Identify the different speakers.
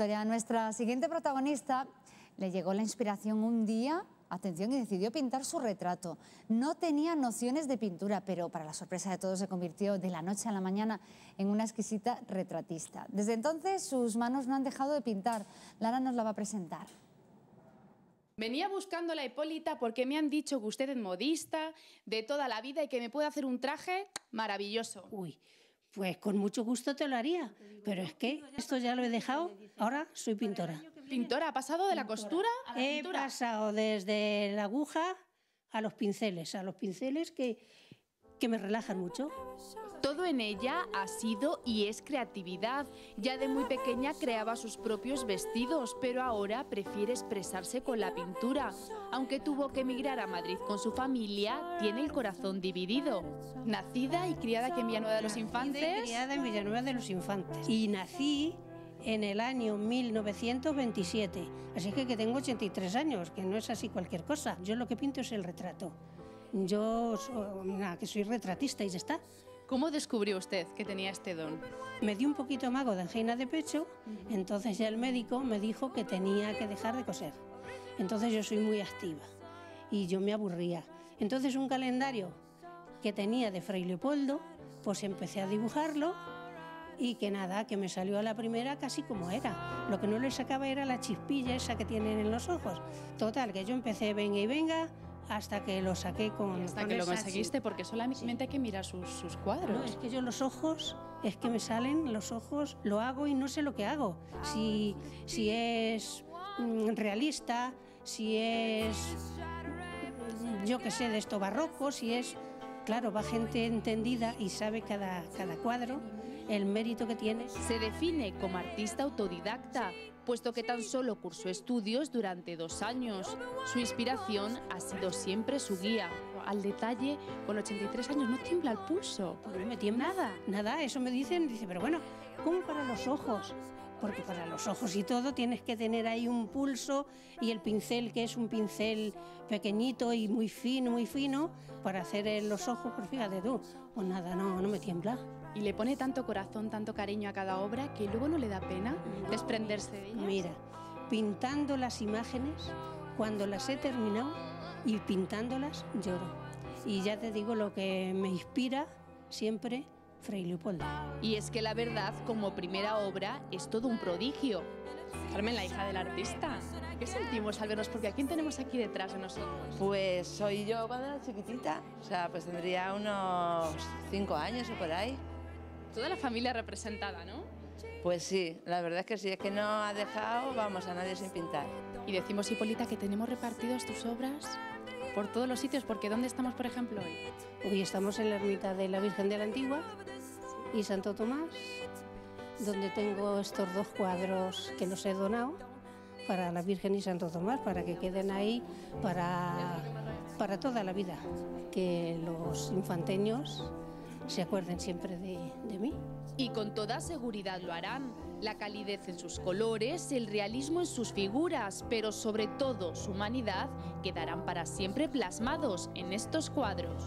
Speaker 1: A nuestra siguiente protagonista le llegó la inspiración un día, atención, y decidió pintar su retrato. No tenía nociones de pintura, pero para la sorpresa de todos se convirtió de la noche a la mañana en una exquisita retratista. Desde entonces sus manos no han dejado de pintar. Lara nos la va a presentar.
Speaker 2: Venía buscando a la Hipólita porque me han dicho que usted es modista de toda la vida y que me puede hacer un traje maravilloso.
Speaker 3: Uy, pues con mucho gusto te lo haría, pero es que esto ya lo he dejado, ahora soy pintora.
Speaker 2: ¿Pintora? ¿Ha pasado de la costura a la
Speaker 3: He
Speaker 2: pintura?
Speaker 3: pasado desde la aguja a los pinceles, a los pinceles que, que me relajan mucho.
Speaker 2: Todo en ella ha sido y es creatividad. Ya de muy pequeña creaba sus propios vestidos, pero ahora prefiere expresarse con la pintura. Aunque tuvo que emigrar a Madrid con su familia, tiene el corazón dividido. Nacida y criada aquí en Villanueva de los
Speaker 3: Nacida y
Speaker 2: Infantes,
Speaker 3: criada en Villanueva de los Infantes. Y nací en el año 1927, así que, que tengo 83 años, que no es así cualquier cosa. Yo lo que pinto es el retrato. Yo so- nada, que soy retratista y ya está.
Speaker 2: ¿cómo descubrió usted que tenía este don?
Speaker 3: Me dio un poquito mago de angina de pecho, entonces ya el médico me dijo que tenía que dejar de coser. Entonces yo soy muy activa y yo me aburría. Entonces un calendario que tenía de Fray Leopoldo, pues empecé a dibujarlo y que nada, que me salió a la primera casi como era. Lo que no le sacaba era la chispilla esa que tienen en los ojos. Total, que yo empecé venga y venga hasta que lo saqué con...
Speaker 2: Hasta
Speaker 3: con
Speaker 2: que lo conseguiste, porque solamente hay que mirar sus, sus
Speaker 3: no,
Speaker 2: cuadros.
Speaker 3: es que yo los ojos, es que me salen los ojos, lo hago y no sé lo que hago. Si, si es mm, realista, si es, mm, yo qué sé, de esto barroco, si es... Claro, va gente entendida y sabe cada, cada cuadro el mérito que tiene.
Speaker 2: Se define como artista autodidacta, puesto que tan solo cursó estudios durante dos años. Su inspiración ha sido siempre su guía. Al detalle, con 83 años no tiembla el pulso.
Speaker 3: No me tiembla.
Speaker 2: Nada.
Speaker 3: Nada, eso me dicen. Dice, pero bueno, ¿cómo para los ojos? Porque para los ojos y todo tienes que tener ahí un pulso y el pincel, que es un pincel pequeñito y muy fino, muy fino, para hacer los ojos, pues fíjate tú, pues nada, no, no me tiembla.
Speaker 2: Y le pone tanto corazón, tanto cariño a cada obra que luego no le da pena desprenderse de ella.
Speaker 3: Mira, pintando las imágenes, cuando las he terminado y pintándolas, lloro. Y ya te digo lo que me inspira siempre, Fray Leopoldo.
Speaker 2: Y es que la verdad, como primera obra, es todo un prodigio. Carmen, la hija del artista. ¿Qué sentimos al vernos? Porque ¿a quién tenemos aquí detrás de nosotros?
Speaker 4: Pues soy yo cuando era chiquitita, o sea, pues tendría unos cinco años o por ahí.
Speaker 2: Toda la familia representada, ¿no?
Speaker 4: Pues sí, la verdad es que sí, es que no ha dejado, vamos, a nadie sin pintar.
Speaker 2: Y decimos, Hipólita, que tenemos repartidos tus obras por todos los sitios, porque ¿dónde estamos, por ejemplo, hoy?
Speaker 3: Hoy estamos en la ermita de la Virgen de la Antigua y Santo Tomás, donde tengo estos dos cuadros que los he donado para la Virgen y Santo Tomás, para que queden ahí para, para toda la vida, que los infanteños se acuerden siempre de, de mí.
Speaker 2: Y con toda seguridad lo harán. La calidez en sus colores, el realismo en sus figuras, pero sobre todo su humanidad quedarán para siempre plasmados en estos cuadros.